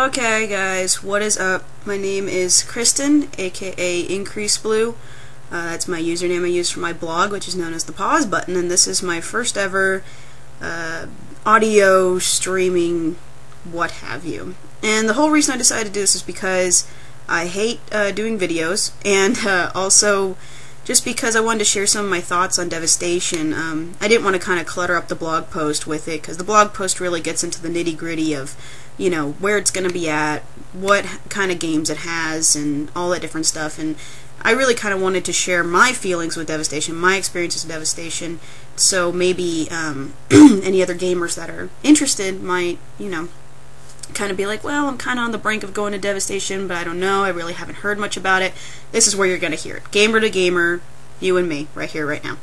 Okay guys, what is up? My name is Kristen, aka Increase Blue. Uh, that's my username I use for my blog, which is known as the Pause Button, and this is my first ever uh, audio streaming what have you. And the whole reason I decided to do this is because I hate uh, doing videos, and uh, also just because I wanted to share some of my thoughts on Devastation. Um, I didn't want to kind of clutter up the blog post with it, because the blog post really gets into the nitty gritty of you know, where it's going to be at, what kind of games it has, and all that different stuff. And I really kind of wanted to share my feelings with Devastation, my experiences with Devastation, so maybe um, any other gamers that are interested might, you know, kind of be like, well, I'm kind of on the brink of going to Devastation, but I don't know, I really haven't heard much about it. This is where you're going to hear it. Gamer to gamer, you and me, right here, right now.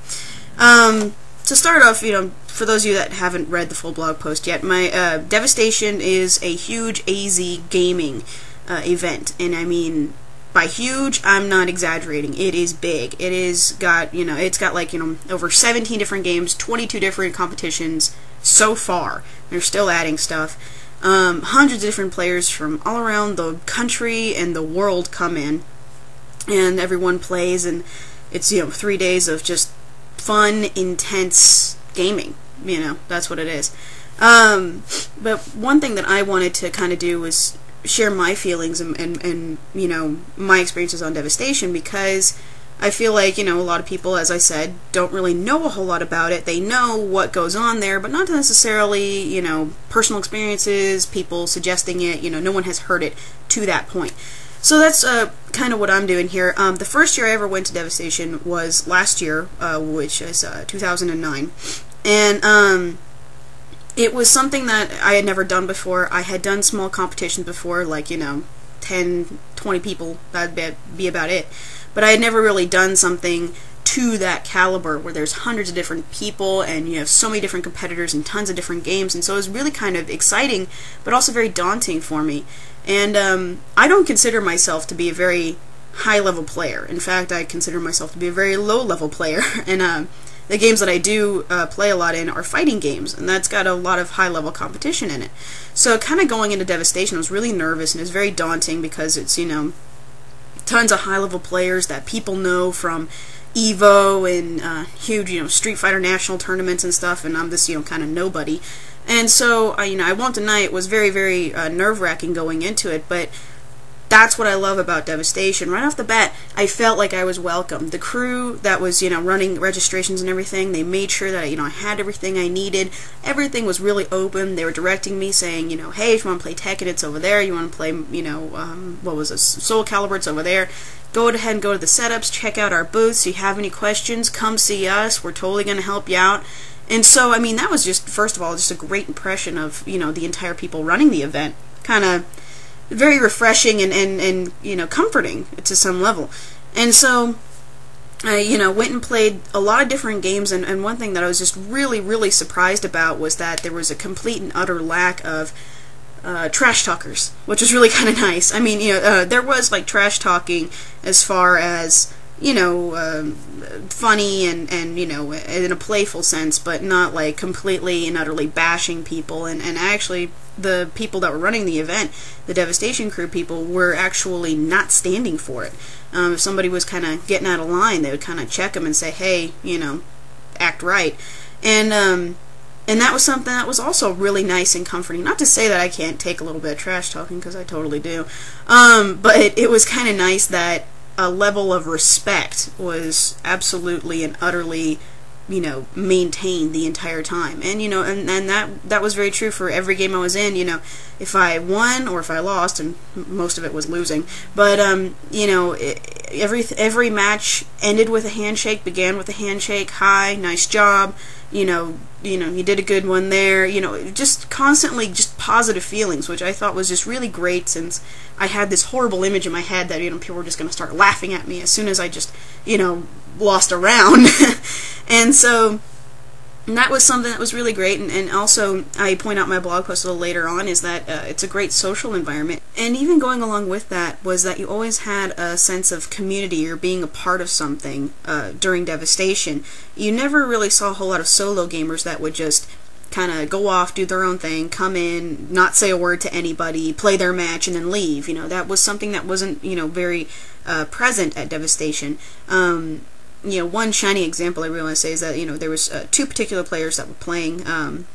Um, to start off, you know, for those of you that haven't read the full blog post yet, my uh, Devastation is a huge AZ gaming uh, event, and I mean by huge, I'm not exaggerating. It is big. It is got you know, it's got like you know over 17 different games, 22 different competitions so far. They're still adding stuff. Um, hundreds of different players from all around the country and the world come in, and everyone plays, and it's you know three days of just fun, intense gaming. You know, that's what it is. Um, but one thing that I wanted to kind of do was share my feelings and, and, and, you know, my experiences on Devastation because I feel like, you know, a lot of people, as I said, don't really know a whole lot about it. They know what goes on there, but not necessarily, you know, personal experiences, people suggesting it, you know, no one has heard it to that point. So that's uh, kind of what I'm doing here. Um, the first year I ever went to Devastation was last year, uh, which is uh, 2009. And um, it was something that I had never done before. I had done small competitions before, like, you know, 10, 20 people, that'd be about it. But I had never really done something to that caliber where there's hundreds of different people and you have so many different competitors and tons of different games. And so it was really kind of exciting but also very daunting for me. And um, I don't consider myself to be a very high level player. In fact I consider myself to be a very low level player. And uh, the games that I do uh, play a lot in are fighting games and that's got a lot of high level competition in it. So kind of going into Devastation I was really nervous and it was very daunting because it's you know tons of high level players that people know from Evo and uh, huge, you know, Street Fighter national tournaments and stuff, and I'm this, you know, kind of nobody. And so, I, you know, I won't deny it was very, very uh, nerve-wracking going into it, but that's what I love about Devastation. Right off the bat, I felt like I was welcome. The crew that was, you know, running registrations and everything, they made sure that, you know, I had everything I needed. Everything was really open. They were directing me, saying, you know, hey, if you want to play Tekken, it's over there. You want to play, you know, um, what was it, Soul Calibur, it's over there. Go ahead and go to the setups, check out our booths. If you have any questions, come see us. We're totally going to help you out. And so, I mean, that was just, first of all, just a great impression of, you know, the entire people running the event. Kind of very refreshing and, and, and you know comforting to some level. And so I you know went and played a lot of different games and, and one thing that I was just really really surprised about was that there was a complete and utter lack of uh, trash talkers, which was really kind of nice. I mean, you know, uh, there was like trash talking as far as you know, um, funny and, and, you know, in a playful sense, but not like completely and utterly bashing people. And, and actually, the people that were running the event, the Devastation Crew people, were actually not standing for it. Um, if somebody was kind of getting out of line, they would kind of check them and say, hey, you know, act right. And, um, and that was something that was also really nice and comforting. Not to say that I can't take a little bit of trash talking, because I totally do. Um, but it, it was kind of nice that a level of respect was absolutely and utterly you know maintained the entire time. And you know and, and that that was very true for every game I was in. You know if I won or if I lost and most of it was losing. But um you know every every match ended with a handshake began with a handshake. Hi nice job. You know you know you did a good one there. You know just constantly just positive feelings which I thought was just really great since I had this horrible image in my head that you know people were just going to start laughing at me as soon as I just you know lost a round And so and that was something that was really great. And, and also, I point out my blog post a little later on is that uh, it's a great social environment. And even going along with that was that you always had a sense of community or being a part of something uh, during Devastation. You never really saw a whole lot of solo gamers that would just kind of go off, do their own thing, come in, not say a word to anybody, play their match, and then leave. You know, that was something that wasn't, you know, very uh, present at Devastation. Um, you know, one shiny example I really want to say is that, you know, there was uh, two particular players that were playing um,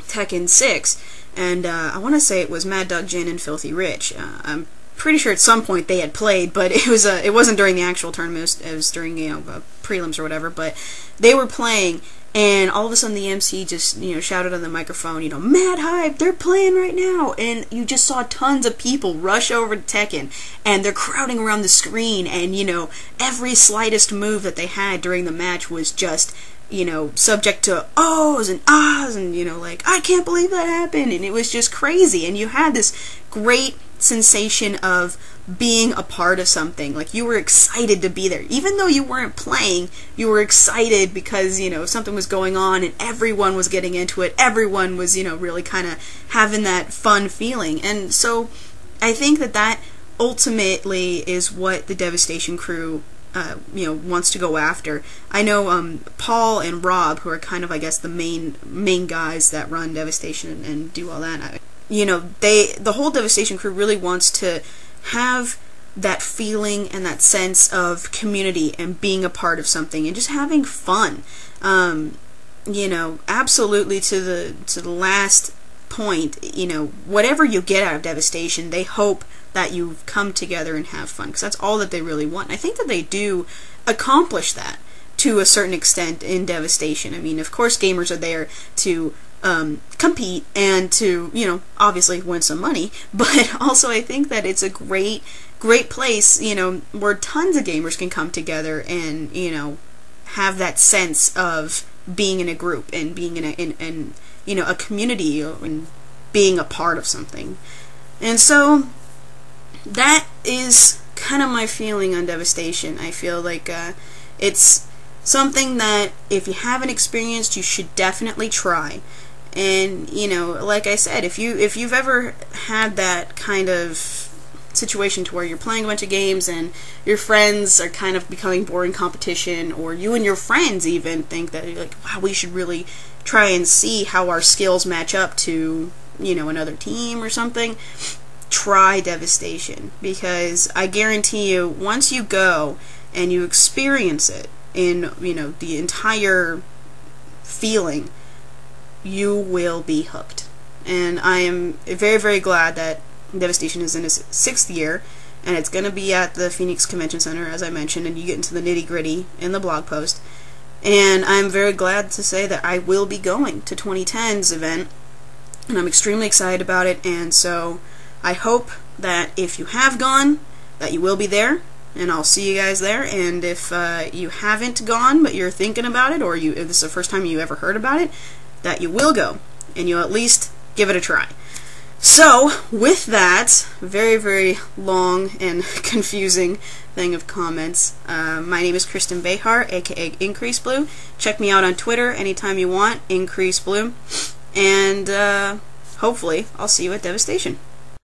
Tekken 6, and uh, I want to say it was Mad Dog Jin and Filthy Rich. Uh, I'm pretty sure at some point they had played, but it was uh, it wasn't during the actual tournament. It was, it was during you know uh, prelims or whatever. But they were playing, and all of a sudden the MC just you know shouted on the microphone, you know, "Mad hype! They're playing right now!" And you just saw tons of people rush over to Tekken, and they're crowding around the screen, and you know every slightest move that they had during the match was just you know, subject to ohs and ahs and, you know, like, I can't believe that happened. And it was just crazy. And you had this great sensation of being a part of something. Like you were excited to be there. Even though you weren't playing, you were excited because, you know, something was going on and everyone was getting into it. Everyone was, you know, really kind of having that fun feeling. And so I think that that ultimately is what the Devastation crew uh, you know wants to go after. I know um, Paul and Rob, who are kind of I guess the main main guys that run Devastation and, and do all that you know, they the whole Devastation crew really wants to have that feeling and that sense of community and being a part of something and just having fun. Um, you know, absolutely to the to the last point, you know, whatever you get out of Devastation, they hope that you come together and have fun because that's all that they really want. And I think that they do accomplish that to a certain extent in Devastation. I mean, of course, gamers are there to um, compete and to, you know, obviously win some money, but also I think that it's a great, great place, you know, where tons of gamers can come together and, you know, have that sense of being in a group and being in a, in, in you know, a community and being a part of something. And so that is kind of my feeling on Devastation. I feel like uh, it's something that if you haven't experienced, you should definitely try. And you know, like I said, if you if you've ever had that kind of situation to where you're playing a bunch of games and your friends are kind of becoming boring competition, or you and your friends even think that like, wow, we should really try and see how our skills match up to you know another team or something. Try Devastation because I guarantee you, once you go and you experience it in you know the entire feeling you will be hooked. And I am very, very glad that Devastation is in its sixth year, and it's going to be at the Phoenix Convention Center, as I mentioned, and you get into the nitty gritty in the blog post. And I'm very glad to say that I will be going to 2010's event, and I'm extremely excited about it, and so I hope that if you have gone, that you will be there, and I'll see you guys there. And if uh, you haven't gone, but you're thinking about it, or you if this is the first time you ever heard about it, that you will go, and you'll at least give it a try. So, with that very, very long and confusing thing of comments, uh, my name is Kristen Behar, aka Increase Blue. Check me out on Twitter anytime you want, Increase Blue. And uh, hopefully, I'll see you at Devastation.